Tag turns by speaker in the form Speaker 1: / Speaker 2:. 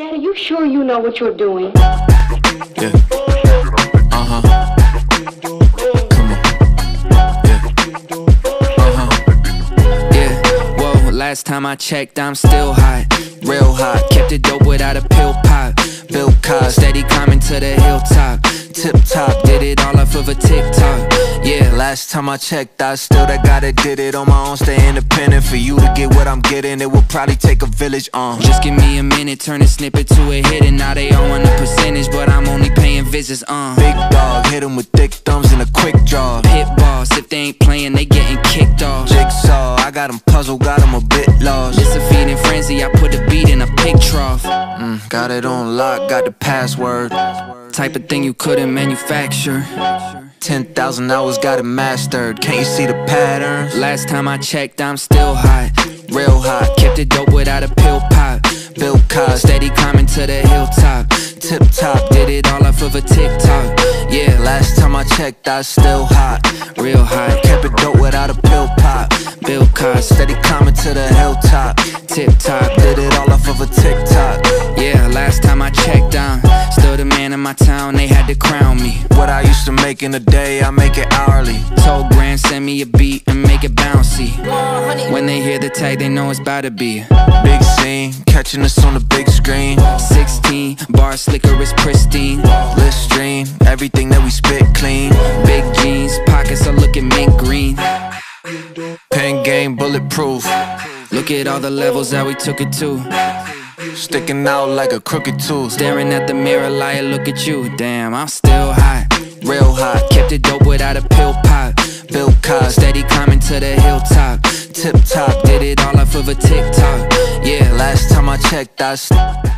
Speaker 1: Daddy, you sure you know what you're doing?
Speaker 2: Yeah. Uh huh. Come on. Yeah. Uh huh. Yeah. Whoa, last time I checked, I'm still hot. Real hot. Kept it dope without a pill pop. Bill Cos, steady climbing to the hilltop. Tip top, did it all off of a TikTok. Yeah, last time I checked, I still that guy that did it on my own. Stay independent for you to get what I'm getting. It will probably take a village. Uh. Just give me a minute, turn a snippet to a hit, and now they all want a percentage, but I'm only paying visits. Uh. Big dog, hit 'em with thick thumbs and a quick draw. Pit boss, if they ain't playing, they getting got puzzled, got a bit lost. It's a feeding frenzy, I put the beat in a pig trough. Mm, got it on lock, got the password. Type of thing you couldn't manufacture. 10,000 hours got it mastered. Can't you see the patterns? Last time I checked, I'm still hot. Real hot. Kept it dope without a pill pop. Bill Cos, steady climbing to the hilltop. Tip top, did it all off of a TikTok. Yeah, last time I checked, I still hot. Real hot. Kept it dope without a pill pop. Bill Cos, steady climbing to the hilltop. Tip top, did it all off of a TikTok. Yeah, last time I checked, I'm still the man in my town. They had to crown me. What I used to make in a day, I make it hourly. Told Grand, send me a beat and make it bouncy. When they hear the tag, they know it's about to be. Big scene, catching us on the big screen. 16, bar slicker is pristine. Listerine, everything that we spit clean. Big jeans, pockets are looking mint green. Pen game bulletproof. Look at all the levels that we took it to. Sticking out like a crooked tooth. Staring at the mirror like, look at you. Damn, I'm still hot. Real hot. Kept it dope without a pill pop. Bill Cos, steady climbing to the hilltop. Tip top, did it all off of a TikTok. Yeah, last time I checked, I.